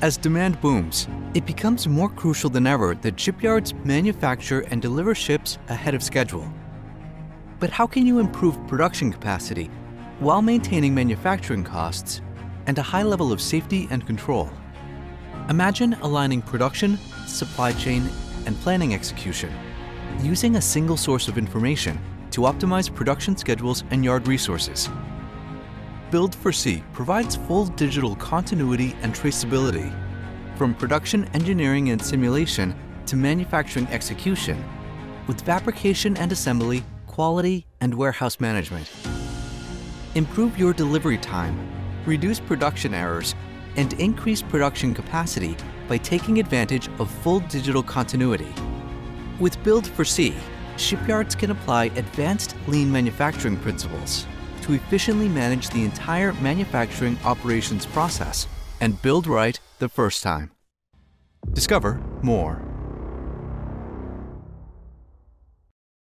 As demand booms, it becomes more crucial than ever that shipyards manufacture and deliver ships ahead of schedule. But how can you improve production capacity while maintaining manufacturing costs and a high level of safety and control? Imagine aligning production, supply chain, and planning execution using a single source of information to optimize production schedules and yard resources. Build for Sea provides full digital continuity and traceability, from production engineering and simulation to manufacturing execution, with fabrication and assembly, quality, and warehouse management. Improve your delivery time, reduce production errors, and increase production capacity by taking advantage of full digital continuity. With Build for Sea, shipyards can apply advanced lean manufacturing principles to efficiently manage the entire manufacturing operations process and build right the first time. Discover more.